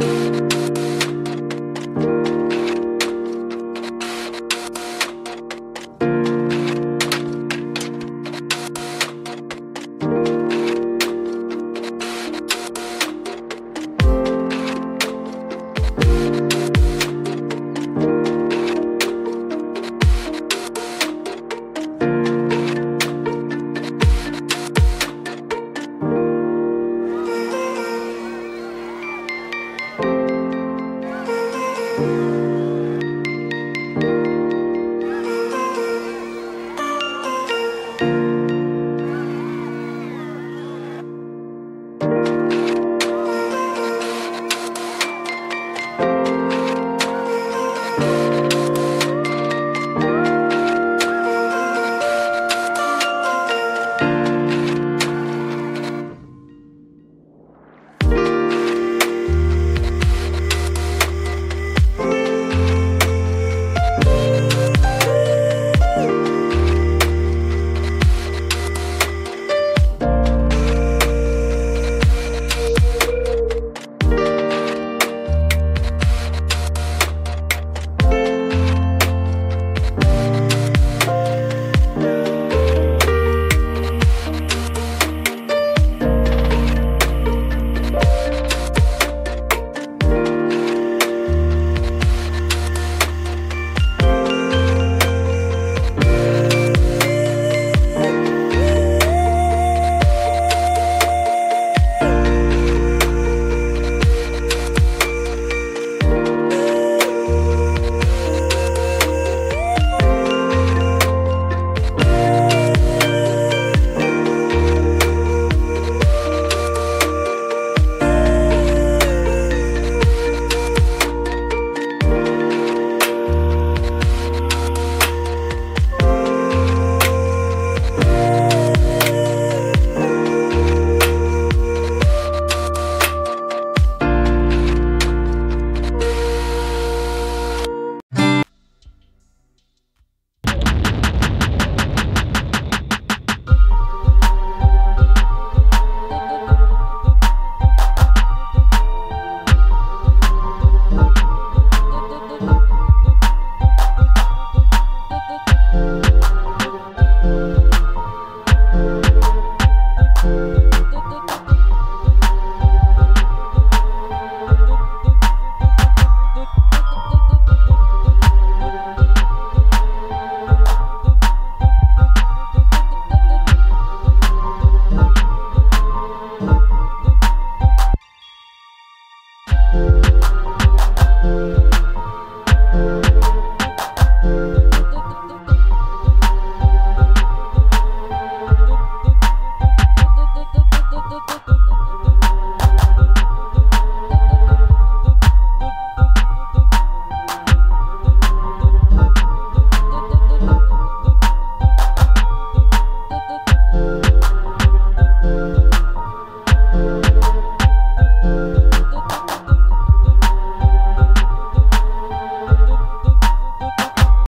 you